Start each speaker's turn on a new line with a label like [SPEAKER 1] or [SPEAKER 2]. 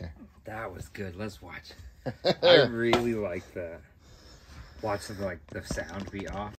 [SPEAKER 1] Okay.
[SPEAKER 2] That was good. Let's watch. I really like that. Watch the like the sound be off.